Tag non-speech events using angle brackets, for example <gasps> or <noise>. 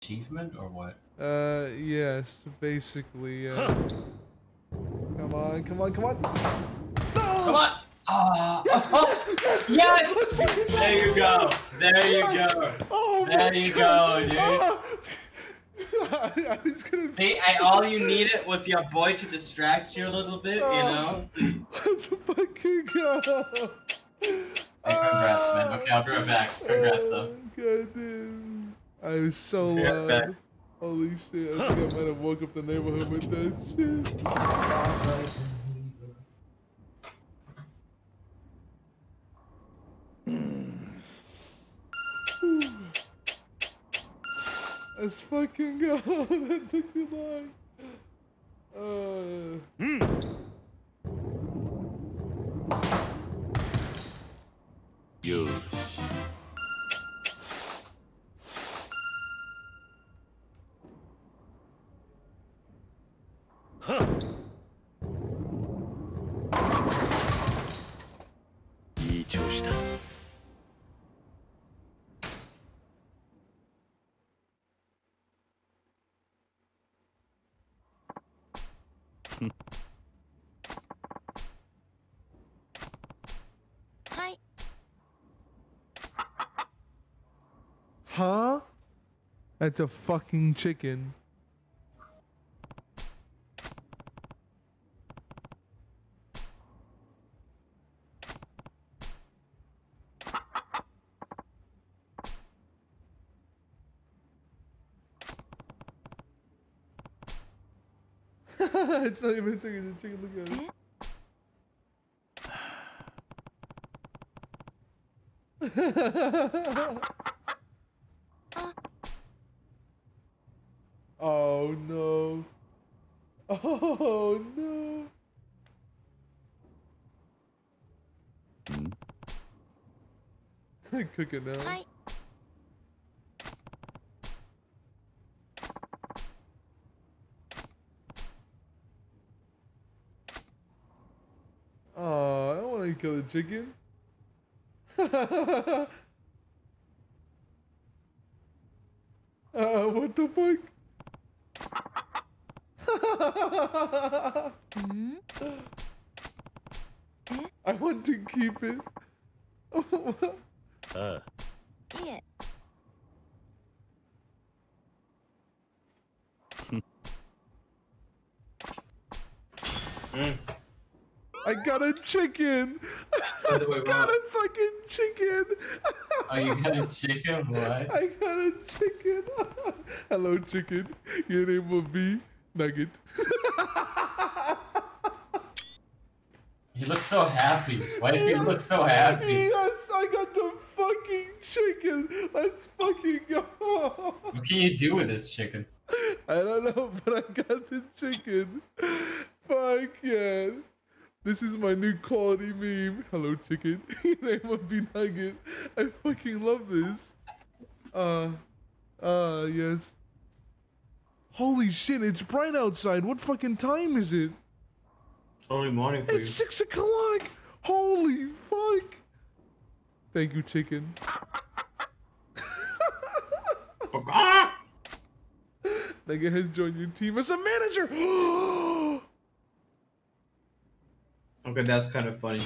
achievement or what? Uh, yes, basically, yeah. Come on, come on, come on. No! Come on! Ah! Yes, oh, yes, yes, yes! There you go. There you go. Oh there you God. go, dude. Oh. I, <laughs> <laughs> I was gonna See, I, all you needed was your boy to distract you a little bit, you know? <laughs> See? Let's fucking go. Hey, congrats, man. Okay, I'll be right back. Congrats, though. God damn. I was so <laughs> Be right loud. Holy shit, I think I might have woke up the neighborhood with that shit. Let's fucking go. <laughs> that took too long. Uh, Yo. Huh. Huh? That's a fucking chicken. It's not even a chicken, it's a chicken. Look at it. oh no. <laughs> Oh no. Hmm? <laughs> Cooking now. はい。Oh, I don't want to kill the chicken. <laughs> uh, what the fuck? Hmm? I want to keep it. <laughs> uh. Yeah. <laughs> mm. I got a chicken. By the way, I <laughs> got what? a fucking chicken. Oh, you got a chicken? What? <laughs> I got a chicken. <laughs> Hello, chicken. Your name will be Nugget. He looks so happy. Why does he look so happy? Yes, I got the fucking chicken. Let's fucking go. What can you do with this chicken? I don't know, but I got the chicken. Fuck yeah. This is my new quality meme. Hello, chicken. <laughs> Name will be Nugget. I fucking love this. Uh, uh, yes. Holy shit, it's bright outside. What fucking time is it? Early morning for It's six o'clock. Holy fuck. Thank you, chicken. <laughs> Ah! Nugget has joined your team as a manager. <gasps> <gasps> <gasps> Okay, that's kind of funny.